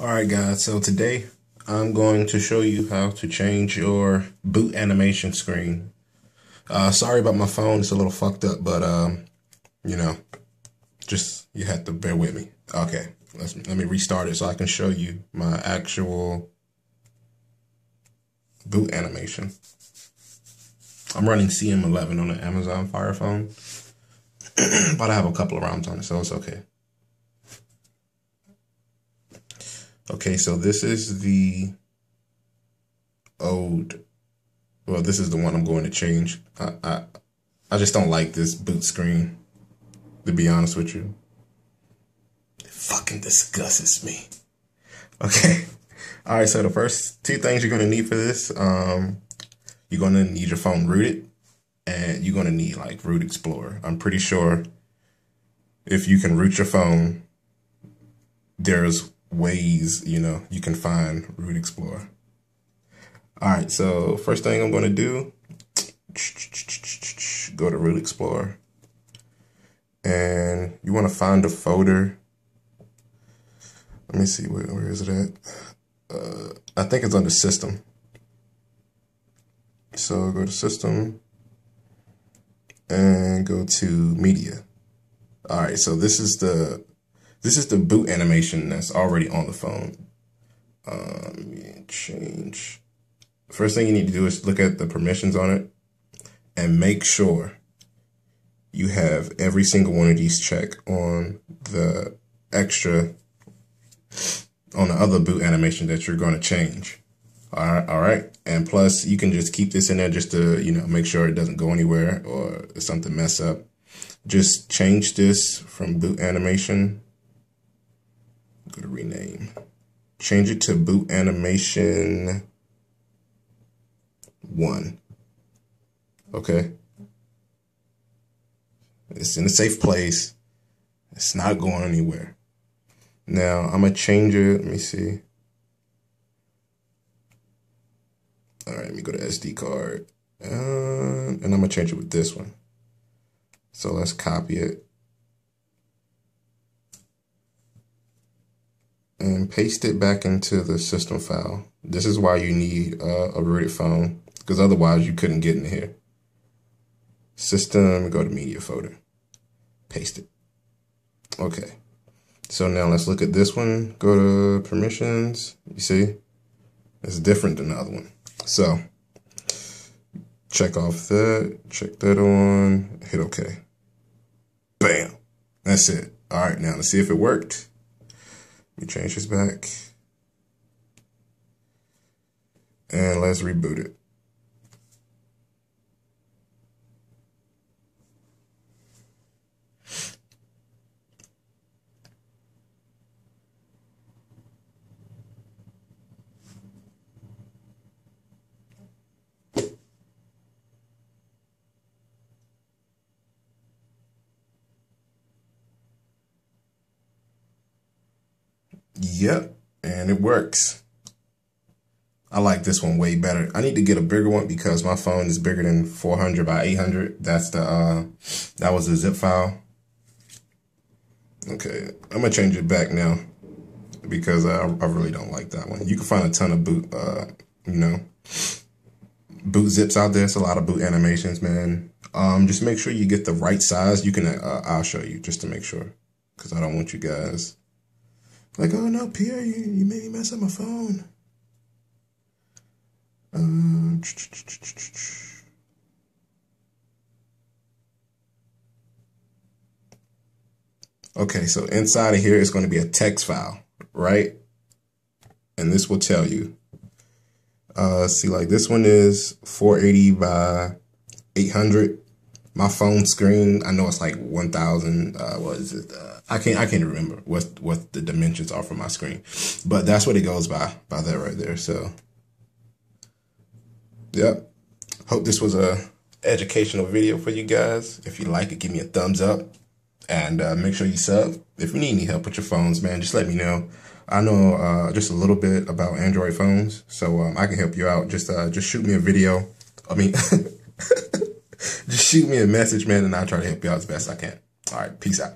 Alright guys, so today I'm going to show you how to change your boot animation screen. Uh, sorry about my phone, it's a little fucked up, but um, you know, just you have to bear with me. Okay, let's let me restart it so I can show you my actual boot animation. I'm running CM11 on an Amazon Fire Phone, but I have a couple of ROMs on it, so it's okay. Okay, so this is the old. Well, this is the one I'm going to change. I I, I just don't like this boot screen. To be honest with you, it fucking disgusts me. Okay. All right. So the first two things you're gonna need for this, um, you're gonna need your phone rooted, and you're gonna need like Root Explorer. I'm pretty sure if you can root your phone, there's ways, you know, you can find Root Explorer. All right, so first thing I'm going to do, go to Root Explorer. And you want to find a folder. Let me see, where, where is it at? Uh, I think it's under System. So go to System and go to Media. All right, so this is the this is the boot animation that's already on the phone. Um, change. First thing you need to do is look at the permissions on it and make sure you have every single one of these checked on the extra, on the other boot animation that you're going to change. All right, all right. And plus, you can just keep this in there just to, you know, make sure it doesn't go anywhere or something mess up. Just change this from boot animation Go to rename. Change it to boot animation one. Okay. It's in a safe place. It's not going anywhere. Now I'm gonna change it. Let me see. All right, let me go to SD card. Uh, and I'm gonna change it with this one. So let's copy it. Paste it back into the system file. This is why you need a rooted phone because otherwise you couldn't get in here. System, go to media folder, paste it. Okay. So now let's look at this one. Go to permissions. You see, it's different than the other one. So check off that, check that on, hit OK. Bam. That's it. All right, now let's see if it worked. Me change this back. And let's reboot it. Yep, and it works. I like this one way better. I need to get a bigger one because my phone is bigger than 400 by 800. That's the, uh, that was the zip file. Okay, I'm gonna change it back now because I, I really don't like that one. You can find a ton of boot, uh, you know, boot zips out there. It's a lot of boot animations, man. Um, just make sure you get the right size. You can, uh, I'll show you just to make sure because I don't want you guys like, oh no, Pierre, you, you made me mess up my phone. Uh, okay, so inside of here is going to be a text file, right? And this will tell you. Uh, see, like this one is 480 by 800 my phone screen, I know it's like 1000, uh, what is it? Uh, I can't, I can't remember what, what the dimensions are for my screen, but that's what it goes by, by that right there. So, yep. Hope this was a educational video for you guys. If you like it, give me a thumbs up and uh, make sure you sub. If you need any help with your phones, man, just let me know. I know uh, just a little bit about Android phones, so um, I can help you out. Just uh, just shoot me a video. I mean, just shoot me a message, man, and I'll try to help you out as best I can. All right, peace out.